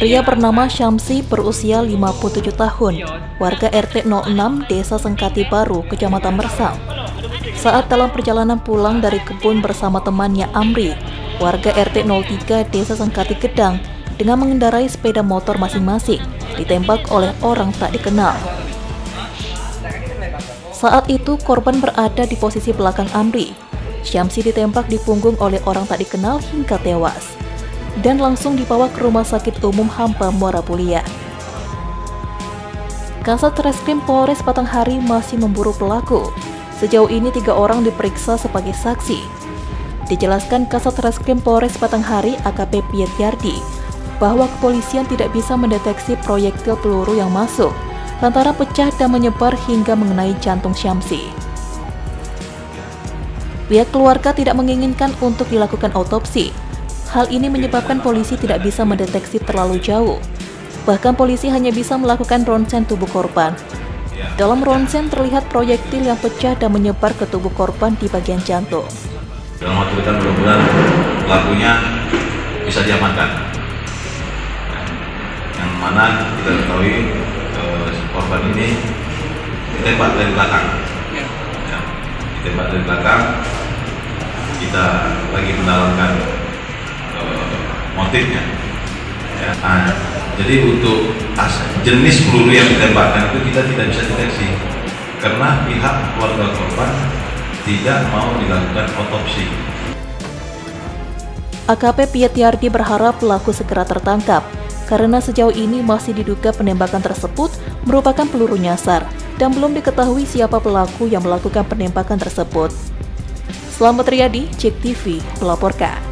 Pria bernama Syamsi berusia 57 tahun, warga RT 06 Desa Sengkati Baru, Kecamatan Mersam. Saat dalam perjalanan pulang dari kebun bersama temannya Amri, warga RT 03 Desa Sengkati Gedang, dengan mengendarai sepeda motor masing-masing, ditembak oleh orang tak dikenal. Saat itu korban berada di posisi belakang Amri. Syamsi ditembak di punggung oleh orang tak dikenal hingga tewas dan langsung dibawa ke Rumah Sakit Umum Hampa Muara Bulia. Kasat Reskrim Polres Batanghari masih memburu pelaku. Sejauh ini tiga orang diperiksa sebagai saksi. Dijelaskan Kasat Reskrim Polres Batanghari AKP Pietiardi bahwa kepolisian tidak bisa mendeteksi proyektil peluru yang masuk lantaran pecah dan menyebar hingga mengenai jantung Syamsi. Pihak keluarga tidak menginginkan untuk dilakukan otopsi. Hal ini menyebabkan polisi tidak bisa mendeteksi terlalu jauh. Bahkan polisi hanya bisa melakukan ronsen tubuh korban. Dalam ronsen terlihat proyektil yang pecah dan menyebar ke tubuh korban di bagian jantung. Dalam waktu dekat mudah-mudahan pelakunya bisa diamankan. Yang mana kita ketahui korban ini ditembak dari belakang. Ya, ditembak dari belakang. Kita lagi mendalami uh, motifnya. Ya, nah, jadi untuk jenis peluru yang ditembakkan itu kita tidak bisa deteksi karena pihak keluarga korban tidak mau dilakukan otopsi. AKP Pietiardi berharap pelaku segera tertangkap karena sejauh ini masih diduga penembakan tersebut merupakan peluru nyasar dan belum diketahui siapa pelaku yang melakukan penembakan tersebut. Selamat Riyadi, Cek TV, melaporkan.